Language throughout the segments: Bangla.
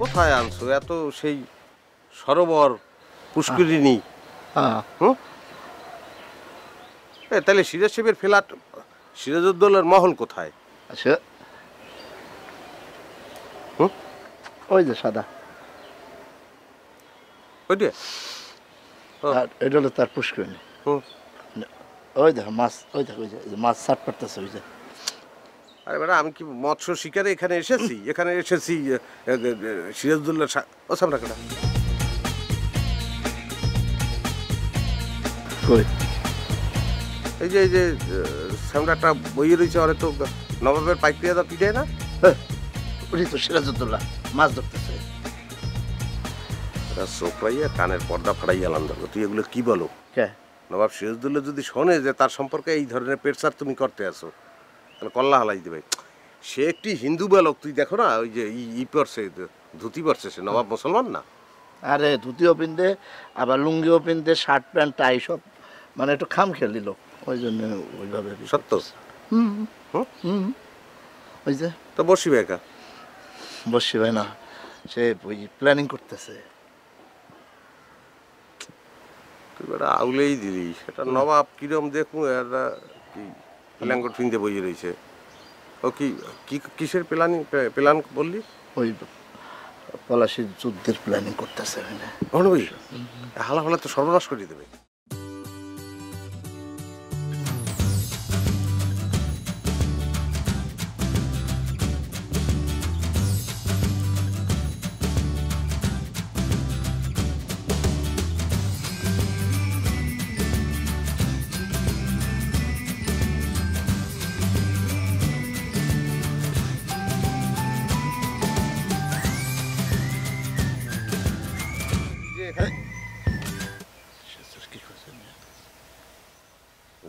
কোথায় আনছো? এত সেই সরোবর পুষ্করিণী। হ্যাঁ হুম? এ তাহলে সিরাজ সাহেবের ফ্ল্যাট সিরাজউদ্দৌলার মহল কোথায়? আচ্ছা। হুম? ওই যে সাদা। ওইটা ও। আর এটা হলো তার পুষ্করিণী। হুম। ওই দেখো মাছ ওই দেখো ওই যে ওই যে মাছ সাট পারতেছে ওই যে। আরে বেটা আমি কি মৎস্য শিকারে এখানে এসেছি? এখানে এসেছি এ, ও সামনে এই যে এই যে সামনে একটা বই রয়েছে ওরে তো নবাবের পাইক দিয়ে দাও পিঠে না? হ্যাঁ, উনি তো সিরাজউদ্দৌলা মাছ ধরতেছে। চোপড়াইয়া কানের পর্দা ফাড়াই গেলাম দেখো তুই এগুলো কি বলো? নবাব সিরাজদৌল্লা যদি শোনে যে তার সম্পর্কে এই ধরনের পেটসার তুমি করতে আসো তাহলে কল্লা হালাই দেবে। সে একটি হিন্দু বালক তুই দেখো না ওই যে ই পরছে ধুতি পরছে সে নবাব মুসলমান না? আরে ধুতিও পিনতে আবার লুঙ্গিও পিনতে শার্ট প্যান্ট টাই সব মানে একটু খাম খেলিল ওই জন্য ওইভাবে সত্য? হুম হুম? ওই যে। তো বসিবে একা বসি ভাই না সে ওই প্ল্যানিং করতেছে। তুই বেটা আউলেই দিলি সেটা নবাব কিরম দেখুন একটা কি ল্যাঙ্গট ফিনতে বইয়ে রয়েছে। ও কি কি কিসের প্ল্যানিং প্ল্যান বললি? ওই পলাশির যুদ্ধের প্ল্যানিং করতেছে ওখানে হালা হালা তো সর্বনাশ করে দেবে।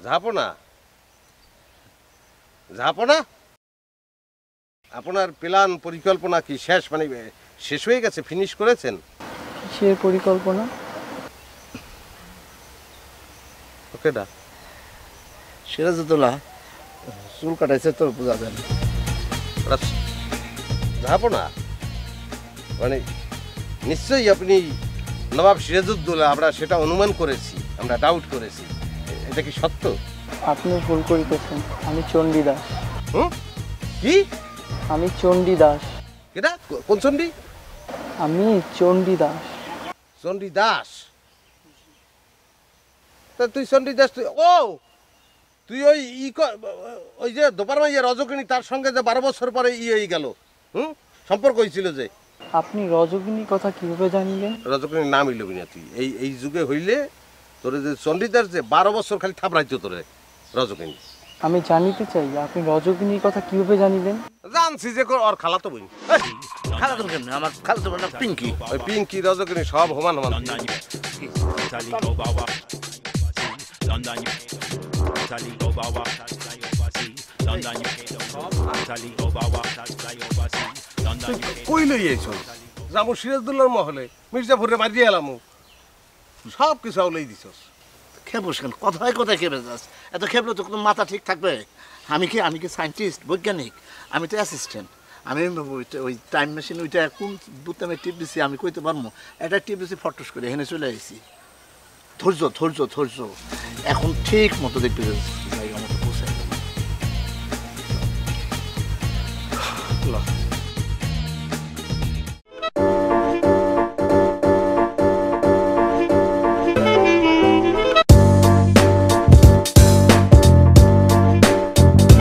ঝাপো না ঝাপো না আপনার প্ল্যান পরিকল্পনা কি শেষ? মানে শেষ হয়ে গেছে? ফিনিশ করেছেন? কিসের পরিকল্পনা। ওকে না সিরাজউদ্দৌলা চুল কাটাইছে তো বোঝা যায় না। ওরা না মানে নিশ্চয়ই আপনি নবাব সিরাজউদ্দৌলা আমরা সেটা অনুমান করেছি আমরা ডাউট করেছি। এটা কি সত্য? আপনি ভুল করিতেছেন। আমি চণ্ডীদাস হুম কি? আমি চণ্ডীদাস এটা? কোন চণ্ডী? আমি চণ্ডীদাস চণ্ডী দাস? তা তুই চণ্ডী দাস তুই ও! তুই ওই ই ওই যে দোপার মাইয়া রজকিনী তার সঙ্গে যে বারো বছর পরে ই হয়ে গেল হুম? সম্পর্ক হয়েছিল যে। আপনি রজকিনীর কথা কীভাবে জানিলেন? রজকিনীর নাম ইলবি না তুই। এই এই যুগে হইলে তোর যে চণ্ডীদাস যে বারো বছর খালি থাপড়াইতো তোরে রজকিনী। আমি জানিতে চাই আপনি রজকিনীর কথা কীভাবে জানিলেন? জানছি যে ওর খালা তো বই। খালা তো কেমন? আমার খালা তো নাম পিঙ্কি। ওই পিঙ্কি রজকিনী সব সমান সমান কই লই আইছো যাব সিরাজদুল্লার মহলে মির্জাপুরে মারিয়ে এলাম। সব কিছু আউলেই দিছস। খেপোস কেন? কথায় কথায় খেপে যাস। এত খেপলে তো কোনো মাথা ঠিক থাকবে? আমি কি আমি কি সায়েন্টিস্ট বৈজ্ঞানিক? আমি তো অ্যাসিস্ট্যান্ট আমি ওই টাইম মেশিন ওইটা কোন আমি টিপ দিছি আমি কইতে পারব এটা টিপ দিছি, ফটোস করে, এখানে চলে আসছি ধৈর্য ধৈর্য ধৈর্য। এখন ঠিক মতো দেখবে